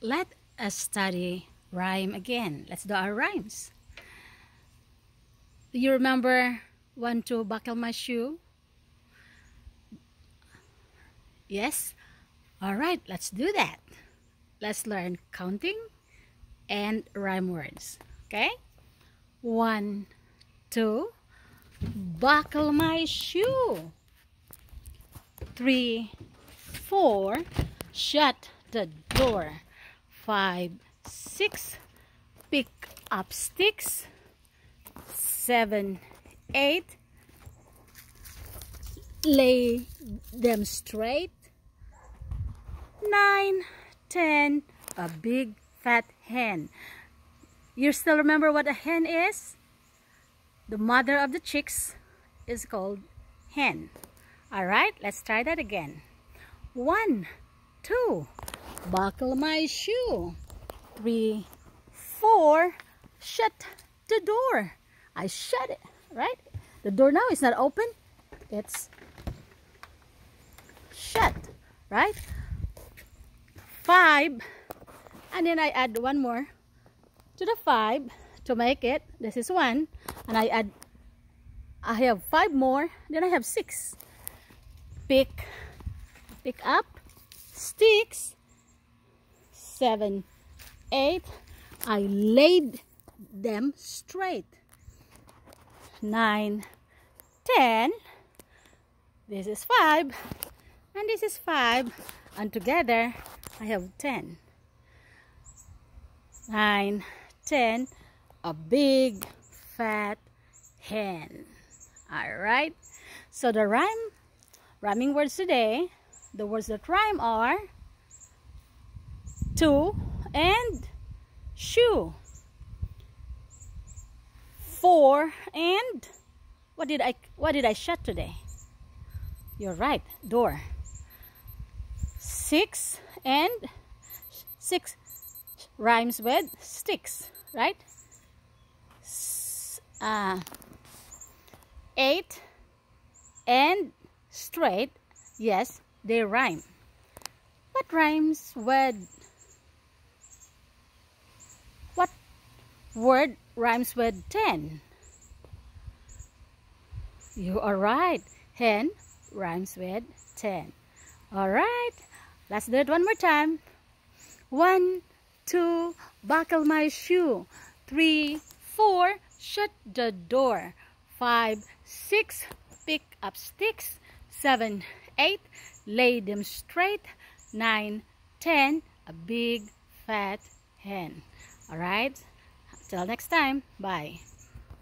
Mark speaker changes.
Speaker 1: let us study rhyme again. Let's do our rhymes. Do you remember one, two buckle my shoe? Yes? Alright, let's do that. Let's learn counting and rhyme words. Okay? One, two, buckle my shoe. Three, four, shut the door. Five, six, pick up sticks. Seven, eight, lay them straight. Nine, ten, a big fat hen. You still remember what a hen is? The mother of the chicks is called hen. Alright, let's try that again. One, two, buckle my shoe. Three, four, shut the door. I shut it, right? The door now is not open. It's shut, right? Five, and then I add one more to the five to make it. This is one, and I add, I have five more, then I have six. Pick, pick up, sticks, seven, eight. I laid them straight. Nine, ten. This is five, and this is five, and together I have ten. Nine, ten. A big fat hen. All right. So the rhyme, rhyming words today, the words that rhyme are two and shoe. Four and what did I what did I shut today? You're right, door. Six and six rhymes with sticks, right? Uh, eight and straight, yes, they rhyme. What rhymes with word rhymes with 10? You are right. Hen rhymes with 10. Alright, let's do it one more time. One, two, buckle my shoe. Three, four, shut the door. Five, six, pick up sticks. Seven, eight, lay them straight. Nine, ten, a big fat hen. Alright, till next time, bye.